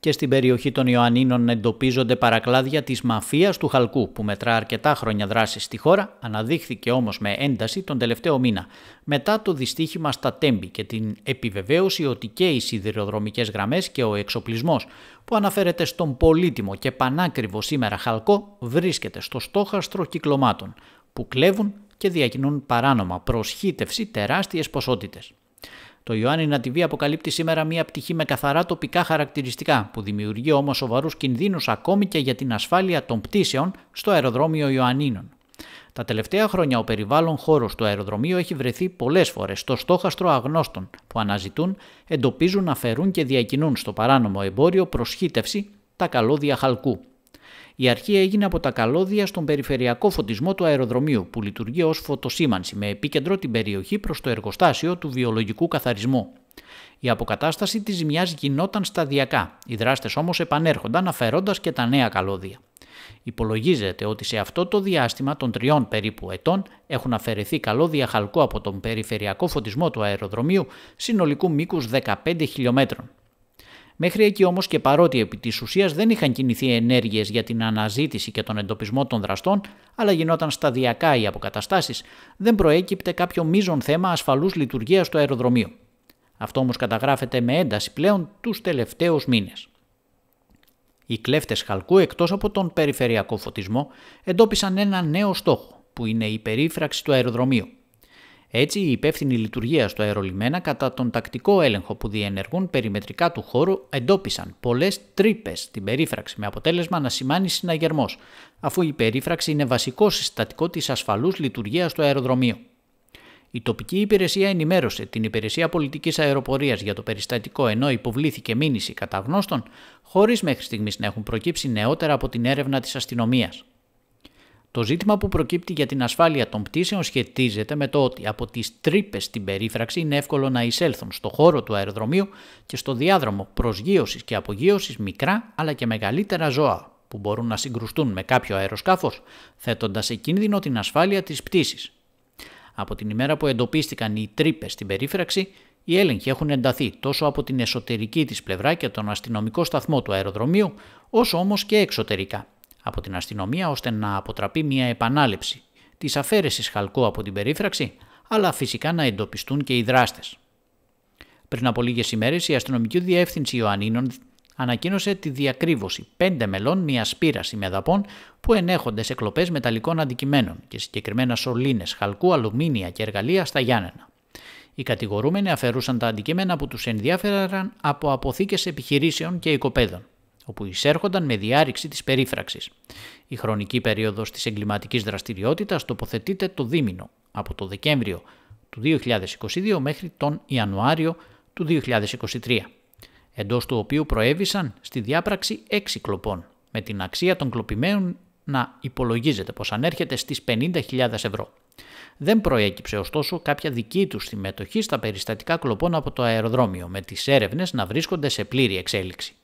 Και στην περιοχή των Ιωαννίνων εντοπίζονται παρακλάδια της μαφίας του Χαλκού που μετρά αρκετά χρόνια δράσης στη χώρα, αναδείχθηκε όμως με ένταση τον τελευταίο μήνα μετά το δυστύχημα στα Τέμπη και την επιβεβαίωση ότι και οι σιδηροδρομικές γραμμές και ο εξοπλισμός που αναφέρεται στον πολύτιμο και πανάκριβο σήμερα Χαλκό βρίσκεται στο στόχαστρο κυκλωμάτων που κλέβουν και διακινούν παράνομα προς χύτευση τεράστιες ποσότητες. Το Ιωάννη TV αποκαλύπτει σήμερα μια πτυχή με καθαρά τοπικά χαρακτηριστικά, που δημιουργεί όμως σοβαρούς κινδύνους ακόμη και για την ασφάλεια των πτήσεων στο αεροδρόμιο Ιωαννίνων. Τα τελευταία χρόνια ο περιβάλλον χώρος του αεροδρομίου έχει βρεθεί πολλές φορές στο στόχαστρο αγνώστων που αναζητούν, εντοπίζουν, αφαιρούν και διακινούν στο παράνομο εμπόριο προσχύτευση τα καλώδια χαλκού. Η αρχή έγινε από τα καλώδια στον περιφερειακό φωτισμό του αεροδρομίου που λειτουργεί ως φωτοσήμανση με επίκεντρο την περιοχή προς το εργοστάσιο του βιολογικού καθαρισμού. Η αποκατάσταση της ζημιάς γινόταν σταδιακά, οι δράστες όμως επανέρχονταν αφαιρώντας και τα νέα καλώδια. Υπολογίζεται ότι σε αυτό το διάστημα των τριών περίπου ετών έχουν αφαιρεθεί καλώδια χαλκού από τον περιφερειακό φωτισμό του αεροδρομίου συνολικού μήκους 15 χιλιόμετρων. Μέχρι εκεί όμως και παρότι επί της ουσίας δεν είχαν κινηθεί ενέργειες για την αναζήτηση και τον εντοπισμό των δραστών, αλλά γινόταν σταδιακά οι αποκαταστάσεις, δεν προέκυπτε κάποιο μείζον θέμα ασφαλούς λειτουργίας του αεροδρομίου. Αυτό όμως καταγράφεται με ένταση πλέον τους τελευταίους μήνες. Οι κλέφτες χαλκού εκτός από τον περιφερειακό φωτισμό εντόπισαν ένα νέο στόχο που είναι η περίφραξη του αεροδρομίου. Έτσι, οι υπεύθυνοι λειτουργία του αερολιμένα, κατά τον τακτικό έλεγχο που διενεργούν περιμετρικά του χώρου, εντόπισαν πολλές τρύπες στην περίφραξη, με αποτέλεσμα να σημάνει συναγερμός, αφού η περίφραξη είναι βασικό συστατικό της ασφαλούς λειτουργίας του αεροδρομίου. Η τοπική υπηρεσία ενημέρωσε την Υπηρεσία Πολιτικής Αεροπορίας για το περιστατικό ενώ υποβλήθηκε μήνυση κατά γνώστων, χωρίς μέχρι στιγμής να έχουν προκύψει νεότερα από την έρευνα της αστυνομίας. Το ζήτημα που προκύπτει για την ασφάλεια των πτήσεων σχετίζεται με το ότι από τις τρύπες στην περίφραξη είναι εύκολο να εισέλθουν στο χώρο του αεροδρομίου και στο διάδρομο προσγείωσης και απογείωσης μικρά αλλά και μεγαλύτερα ζώα που μπορούν να συγκρουστούν με κάποιο αεροσκάφος, θέτοντας σε κίνδυνο την ασφάλεια της πτήσης. Από την ημέρα που εντοπίστηκαν οι τρύπες στην περίφραξη, οι έλεγχοι έχουν ενταθεί τόσο από την εσωτερική της πλευρά και τον αστυνομικό σταθμό του αεροδρομίου, όσο όμως και εξωτερικά από την αστυνομία ώστε να αποτραπεί μια επανάληψη της αφαίρεσης χαλκού από την περίφραξη, αλλά φυσικά να εντοπιστούν και οι δράστες. Πριν από λίγες ημέρες, η αστυνομική διεύθυνση Ιωαννίνων ανακοίνωσε τη διακρύβωση πέντε μελών μιας πύρας ημεδαπών που ενέχονται σε κλοπές μεταλλικών αντικειμένων και συγκεκριμένα σωλήνες, χαλκού, αλουμίνια και εργαλεία στα Γιάννενα. Οι κατηγορούμενοι αφαιρούσαν τα αντικείμενα που τους ενδιαφέραν από αποθήκες επιχειρήσεων και οικοπαίδων όπου εισέρχονταν με διάρρηξη της περίφραξης. Η χρονική περίοδος της εγκληματικής δραστηριότητας τοποθετείται το δίμηνο, από το Δεκέμβριο του 2022 μέχρι τον Ιανουάριο του 2023, εντός του οποίου προέβησαν στη διάπραξη έξι κλοπών, με την αξία των κλοπημένων να υπολογίζεται πως ανέρχεται στις 50.000 ευρώ. Δεν προέκυψε ωστόσο κάποια δική τους συμμετοχή στα περιστατικά κλοπών από το αεροδρόμιο, με τις έρευνες να βρίσκονται σε πλήρη εξέλιξη.